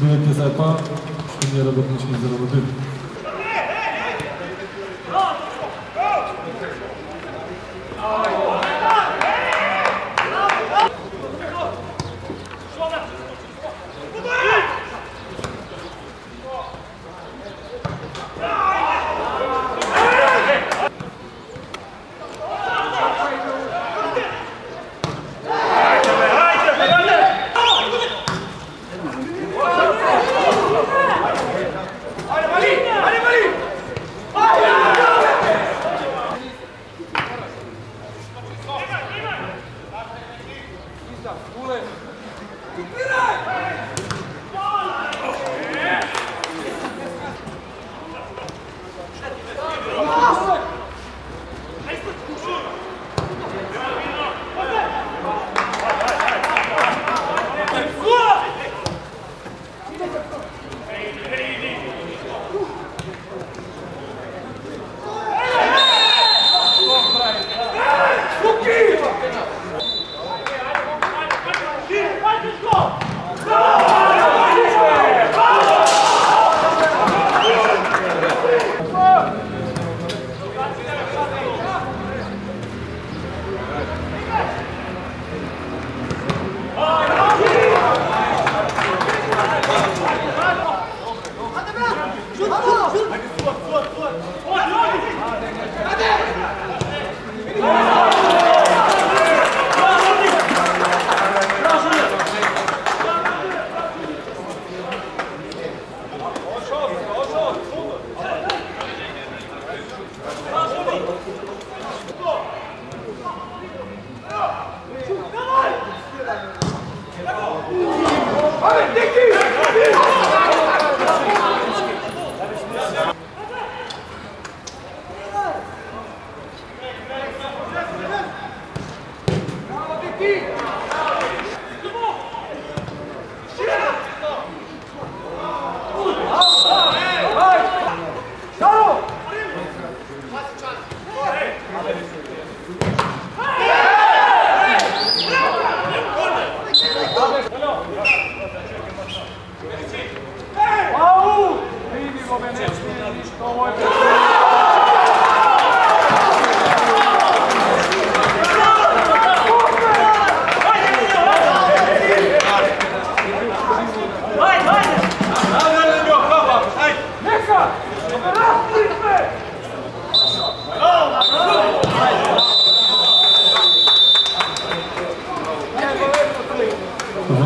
бидете за това, ще ние работнички заработим. Oh! 你出来你回来